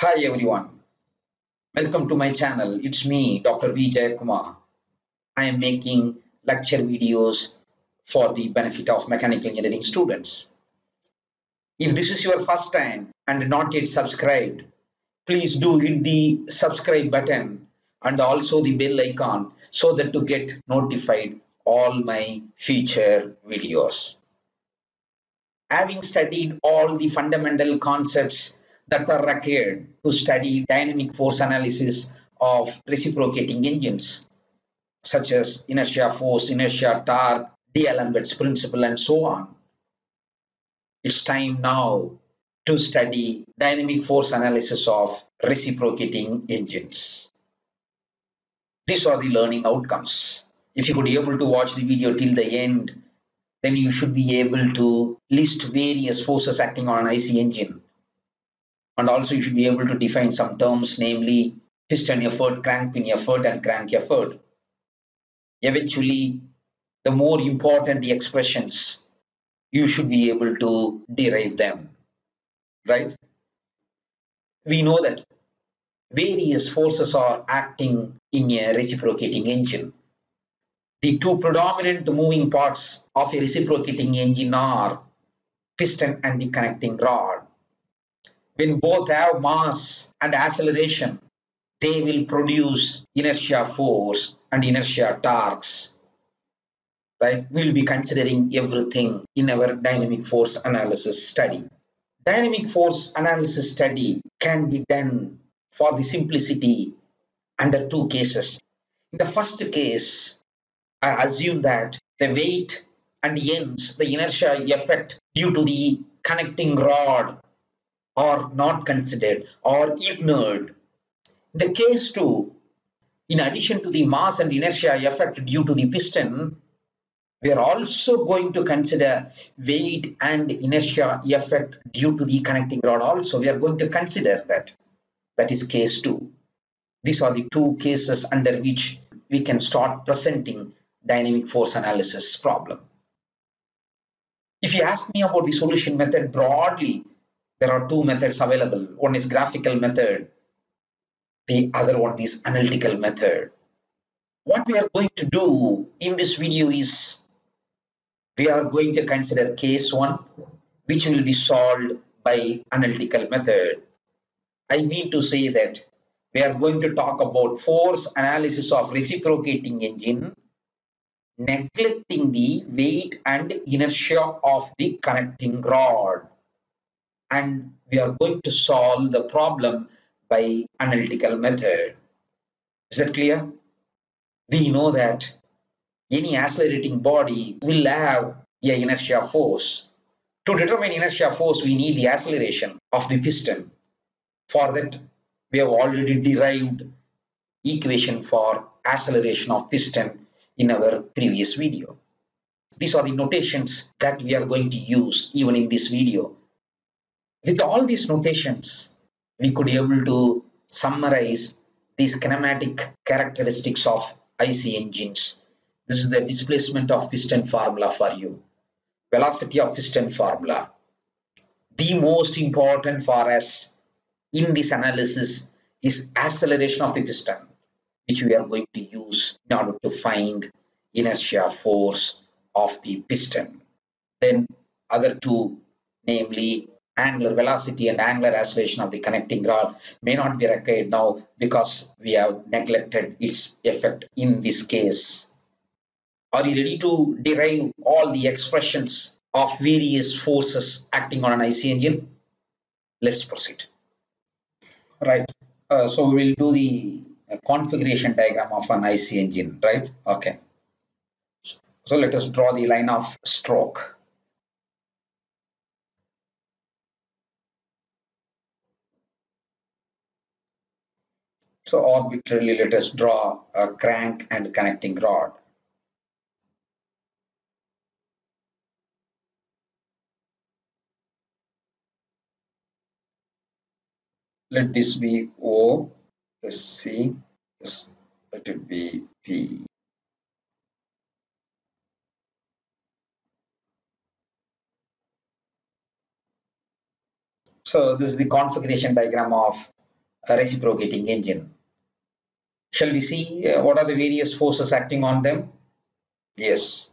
Hi everyone, welcome to my channel. It's me, Dr. Vijay Jayakumar. I am making lecture videos for the benefit of mechanical engineering students. If this is your first time and not yet subscribed, please do hit the subscribe button and also the bell icon so that to get notified all my future videos. Having studied all the fundamental concepts that are required to study dynamic force analysis of reciprocating engines, such as inertia force, inertia torque, D'Alembert's principle, and so on. It's time now to study dynamic force analysis of reciprocating engines. These are the learning outcomes. If you could be able to watch the video till the end, then you should be able to list various forces acting on an IC engine and also you should be able to define some terms, namely piston effort, crank pin effort, and crank effort. Eventually, the more important the expressions, you should be able to derive them, right? We know that various forces are acting in a reciprocating engine. The two predominant moving parts of a reciprocating engine are piston and the connecting rod when both have mass and acceleration, they will produce inertia force and inertia torques. Right? We'll be considering everything in our dynamic force analysis study. Dynamic force analysis study can be done for the simplicity under two cases. In the first case, I assume that the weight and ends the inertia effect due to the connecting rod are not considered or ignored. The case 2, in addition to the mass and inertia effect due to the piston, we are also going to consider weight and inertia effect due to the connecting rod also. We are going to consider that. That is case 2. These are the two cases under which we can start presenting dynamic force analysis problem. If you ask me about the solution method broadly, there are two methods available. One is graphical method. The other one is analytical method. What we are going to do in this video is we are going to consider case one, which will be solved by analytical method. I mean to say that we are going to talk about force analysis of reciprocating engine, neglecting the weight and inertia of the connecting rod and we are going to solve the problem by analytical method. Is that clear? We know that any accelerating body will have a inertia force. To determine inertia force, we need the acceleration of the piston. For that, we have already derived equation for acceleration of piston in our previous video. These are the notations that we are going to use even in this video with all these notations, we could be able to summarize these kinematic characteristics of IC engines. This is the displacement of piston formula for you. Velocity of piston formula. The most important for us in this analysis is acceleration of the piston, which we are going to use in order to find inertia force of the piston. Then other two, namely angular velocity and angular acceleration of the connecting rod may not be required now because we have neglected its effect in this case. Are you ready to derive all the expressions of various forces acting on an IC engine? Let's proceed. Right, uh, so we will do the configuration diagram of an IC engine, right? Okay. So let us draw the line of stroke. So arbitrarily, let us draw a crank and connecting rod. Let this be O, this C, this, let it be P. So this is the configuration diagram of a reciprocating engine. Shall we see uh, what are the various forces acting on them? Yes.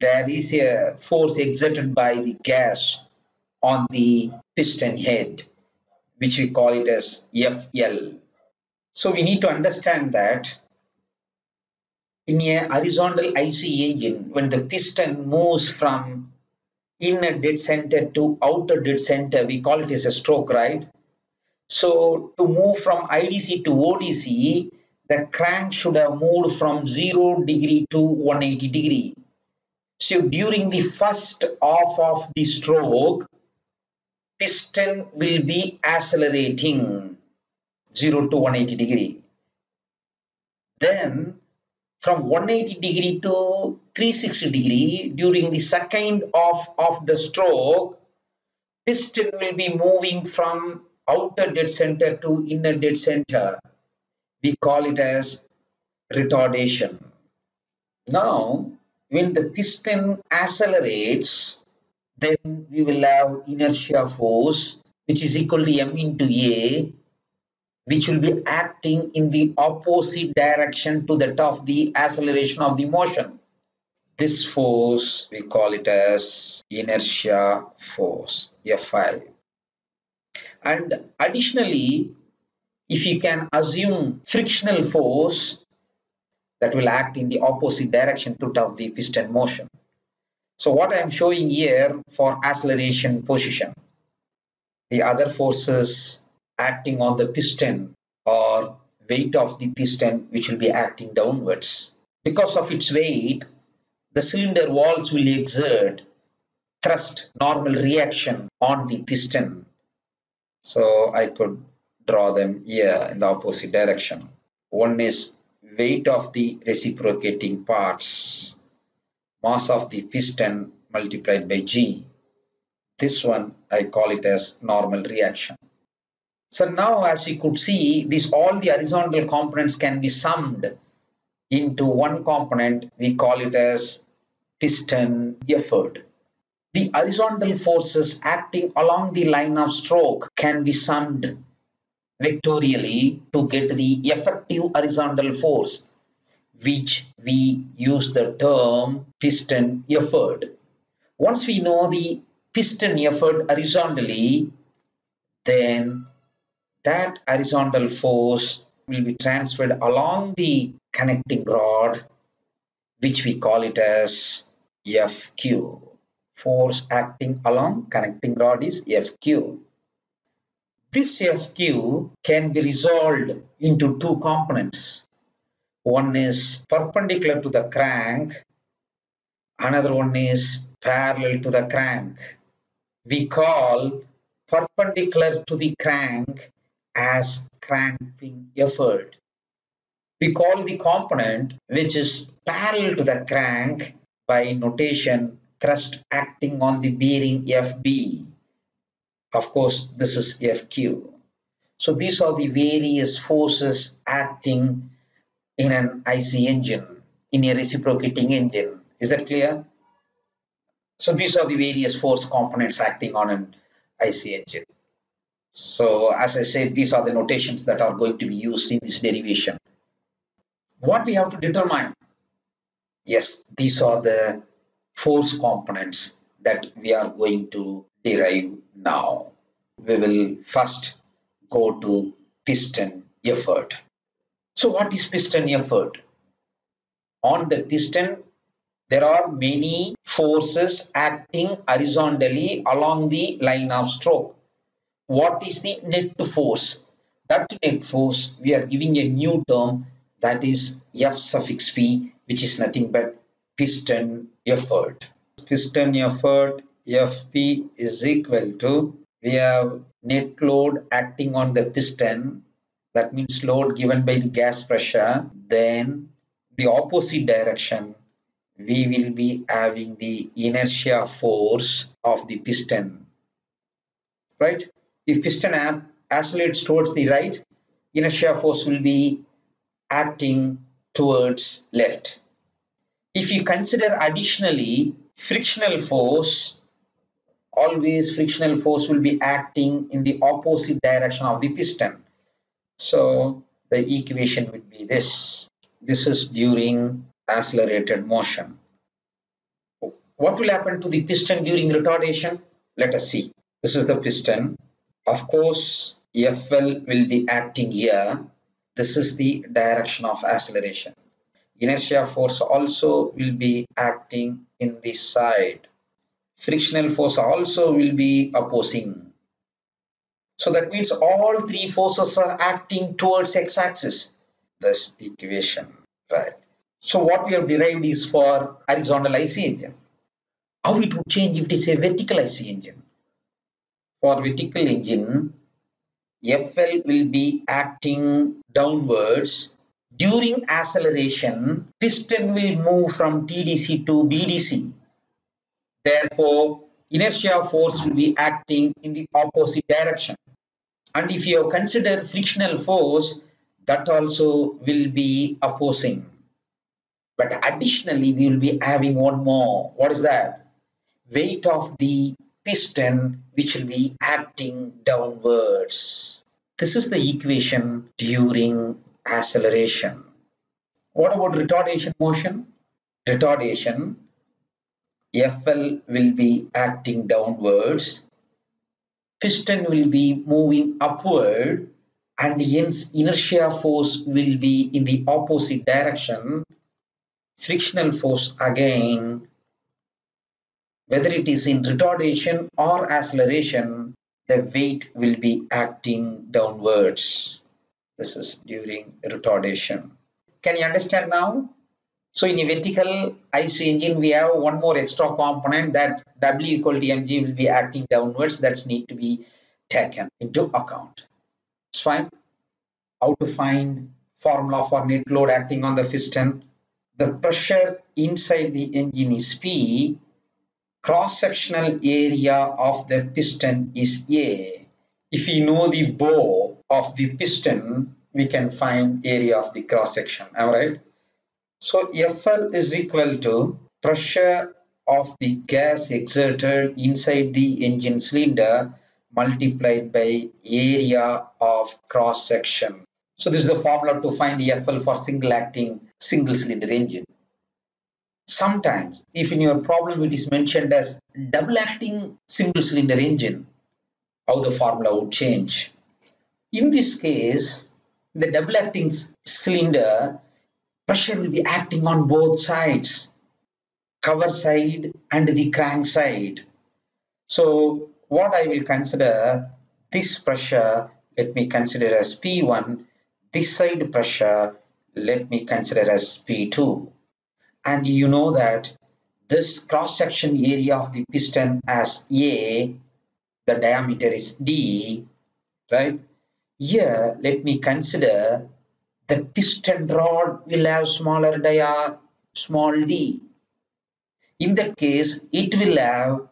There is a force exerted by the gas on the piston head, which we call it as FL. So we need to understand that in a horizontal IC engine, when the piston moves from inner dead center to outer dead center, we call it as a stroke, right? So to move from IDC to ODC, the crank should have moved from 0 degree to 180 degree. So during the first half of the stroke, piston will be accelerating 0 to 180 degree. Then from 180 degree to 360 degree during the second half of the stroke, piston will be moving from outer dead center to inner dead center. We call it as retardation. Now, when the piston accelerates, then we will have inertia force which is equal to m into a which will be acting in the opposite direction to that of the acceleration of the motion. This force we call it as inertia force Fi. And additionally, if you can assume frictional force that will act in the opposite direction to of the piston motion. So what I am showing here for acceleration position, the other forces acting on the piston or weight of the piston which will be acting downwards. Because of its weight, the cylinder walls will exert thrust normal reaction on the piston. So I could draw them here in the opposite direction. One is weight of the reciprocating parts, mass of the piston multiplied by G. This one I call it as normal reaction. So now as you could see, these all the horizontal components can be summed into one component. We call it as piston effort. The horizontal forces acting along the line of stroke can be summed vectorially to get the effective horizontal force which we use the term piston effort. Once we know the piston effort horizontally, then that horizontal force will be transferred along the connecting rod, which we call it as FQ. Force acting along connecting rod is FQ. This FQ can be resolved into two components. One is perpendicular to the crank, another one is parallel to the crank. We call perpendicular to the crank as crank pin effort. We call the component which is parallel to the crank by notation thrust acting on the bearing FB. Of course, this is FQ. So these are the various forces acting in an IC engine, in a reciprocating engine. Is that clear? So these are the various force components acting on an IC engine. So as I said, these are the notations that are going to be used in this derivation. What we have to determine? Yes, these are the force components that we are going to derive now. We will first go to piston effort. So what is piston effort? On the piston, there are many forces acting horizontally along the line of stroke. What is the net force? That net force, we are giving a new term that is F suffix P, which is nothing but piston effort. Piston effort Fp is equal to, we have net load acting on the piston, that means load given by the gas pressure, then the opposite direction, we will be having the inertia force of the piston, right? If piston accelerates towards the right, inertia force will be acting towards left. If you consider additionally frictional force always frictional force will be acting in the opposite direction of the piston. So the equation would be this. This is during accelerated motion. What will happen to the piston during retardation? Let us see. This is the piston. Of course, FL will be acting here. This is the direction of acceleration. Inertia force also will be acting in this side. Frictional force also will be opposing. So that means all three forces are acting towards x-axis. This equation, right? So what we have derived is for horizontal IC engine. How it would change if it is a vertical IC engine? For vertical engine, FL will be acting downwards. During acceleration, piston will move from TDC to BDC. Therefore, inertia force will be acting in the opposite direction. And if you consider frictional force, that also will be opposing. But additionally, we will be having one more. What is that? Weight of the piston which will be acting downwards. This is the equation during acceleration. What about retardation motion? Retardation, FL will be acting downwards, piston will be moving upward and hence inertia force will be in the opposite direction. Frictional force again whether it is in retardation or acceleration, the weight will be acting downwards. This is during retardation. Can you understand now? So in a vertical IC engine, we have one more extra component that W equal to mg will be acting downwards. That's need to be taken into account. It's fine. How to find formula for net load acting on the piston? The pressure inside the engine is P cross-sectional area of the piston is A. If we know the bore of the piston, we can find area of the cross-section, am I right? So FL is equal to pressure of the gas exerted inside the engine cylinder multiplied by area of cross-section. So this is the formula to find the FL for single acting single cylinder engine sometimes if in your problem it is mentioned as double acting single cylinder engine how the formula would change in this case the double acting cylinder pressure will be acting on both sides cover side and the crank side. So what i will consider this pressure let me consider as p1 this side pressure let me consider as p2 and you know that this cross-section area of the piston as A, the diameter is D, right? Here, let me consider the piston rod will have smaller dia, small d. In that case, it will have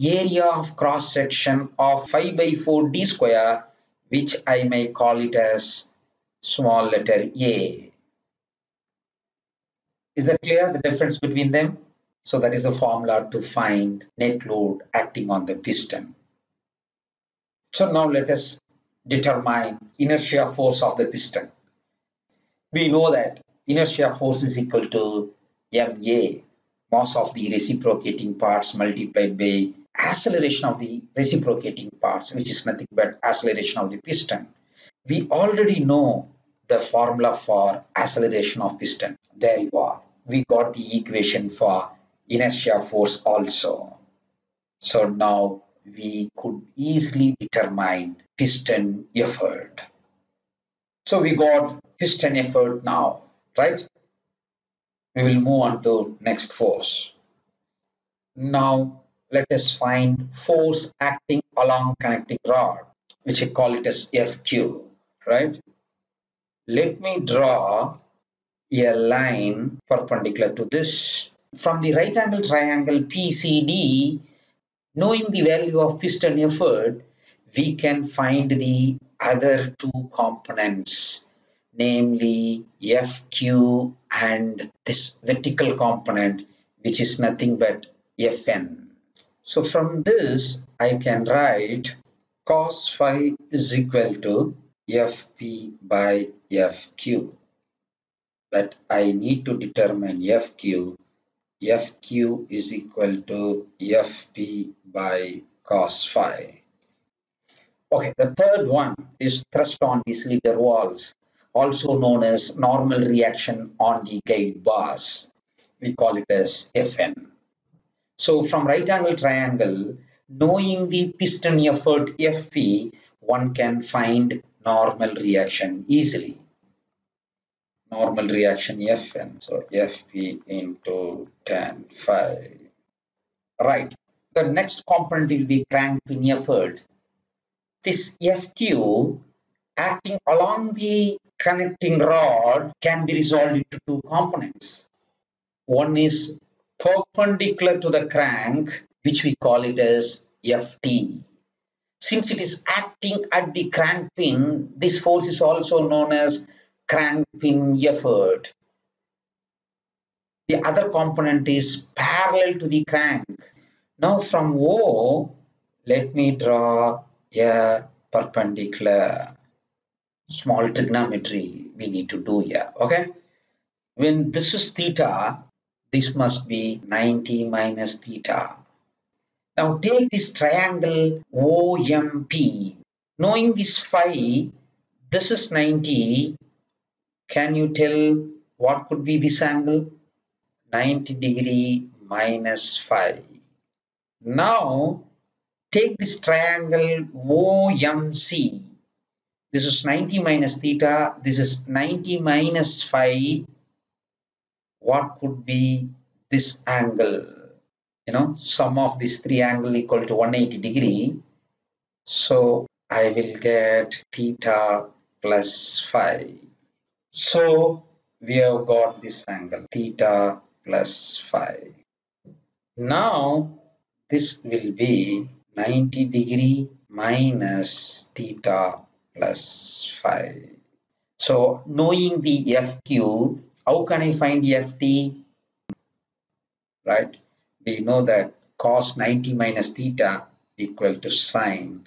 area of cross-section of pi by 4 d square, which I may call it as small letter a. Is that clear, the difference between them? So that is the formula to find net load acting on the piston. So now let us determine inertia force of the piston. We know that inertia force is equal to ma, mass of the reciprocating parts multiplied by acceleration of the reciprocating parts, which is nothing but acceleration of the piston. We already know the formula for acceleration of piston. There you are we got the equation for inertia force also. So now we could easily determine piston effort. So we got piston effort now, right? We will move on to next force. Now let us find force acting along connecting rod, which I call it as FQ, right? Let me draw a line perpendicular to this. From the right angle triangle PCD, knowing the value of piston effort, we can find the other two components, namely FQ and this vertical component, which is nothing but Fn. So from this, I can write cos phi is equal to Fp by Fq. But I need to determine Fq. Fq is equal to Fp by cos phi. Okay, the third one is thrust on the cylinder walls, also known as normal reaction on the guide bars. We call it as Fn. So from right angle triangle, knowing the piston effort Fp, one can find normal reaction easily. Normal reaction Fn, so Fp into tan phi. Right, the next component will be crank pin effort. This Fq acting along the connecting rod can be resolved into two components. One is perpendicular to the crank, which we call it as Ft. Since it is acting at the crank pin, this force is also known as crank pin effort. The other component is parallel to the crank. Now from O, let me draw a perpendicular. Small trigonometry we need to do here, okay? When this is theta, this must be 90 minus theta. Now take this triangle OMP. Knowing this phi, this is 90. Can you tell what could be this angle? 90 degree minus phi. Now take this triangle OMC. This is 90 minus theta. This is 90 minus phi. What could be this angle? You know sum of these three angle equal to 180 degree. So I will get theta plus phi. So we have got this angle theta plus phi. Now this will be 90 degree minus theta plus phi so knowing the FQ how can I find Ft? Right? We know that cos 90 minus theta equal to sine.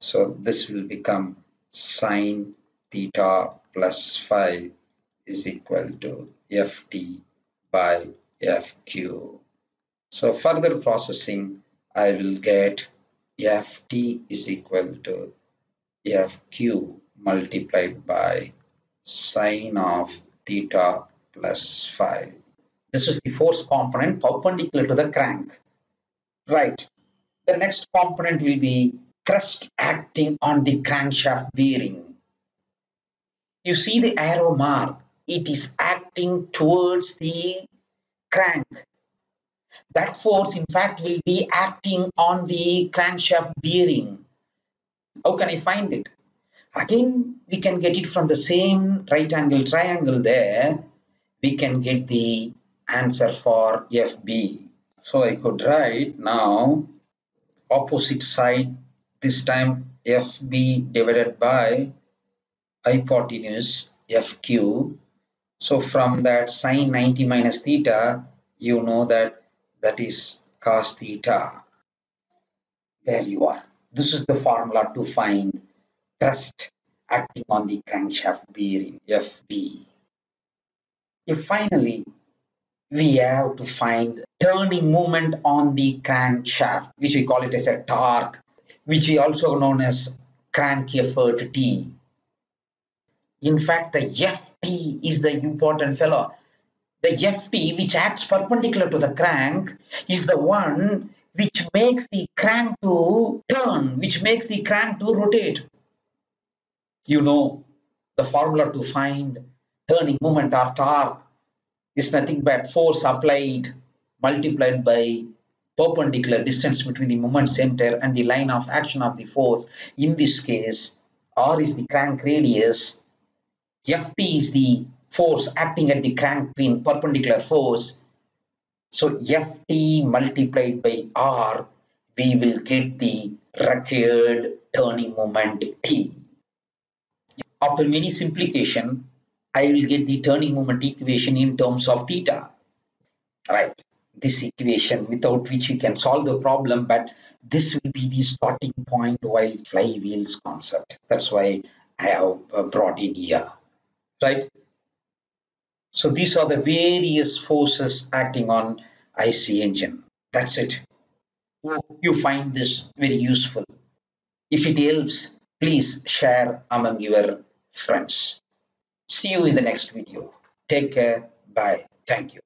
So this will become sine theta plus phi is equal to Ft by Fq. So further processing, I will get Ft is equal to Fq multiplied by sine of theta plus phi. This is the force component perpendicular to the crank. Right. The next component will be thrust acting on the crankshaft bearing. You see the arrow mark. It is acting towards the crank. That force in fact will be acting on the crankshaft bearing. How can I find it? Again, we can get it from the same right angle triangle there we can get the answer for FB. So I could write now opposite side this time FB divided by hypotenuse FQ. So from that sine 90 minus theta, you know that that is cos theta. There you are. This is the formula to find thrust acting on the crankshaft bearing FB. If finally we have to find turning moment on the crankshaft, which we call it as a torque, which we also known as crank effort T. In fact, the Ft is the important fellow. The Ft, which acts perpendicular to the crank, is the one which makes the crank to turn, which makes the crank to rotate. You know the formula to find turning moment or torque is nothing but force applied multiplied by perpendicular distance between the moment center and the line of action of the force. In this case, R is the crank radius, Ft is the force acting at the crank pin, perpendicular force. So Ft multiplied by R, we will get the required turning moment T. After many simplification, I will get the turning moment equation in terms of theta. Right. this equation without which you can solve the problem, but this will be the starting point while flywheels concept. That's why I have uh, brought in here, right? So these are the various forces acting on IC engine. That's it. Hope you find this very useful. If it helps, please share among your friends. See you in the next video. Take care. Bye. Thank you.